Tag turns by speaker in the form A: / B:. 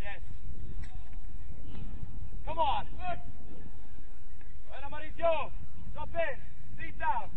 A: Yes. Come on. Buena Mauricio. Drop in. Feet down.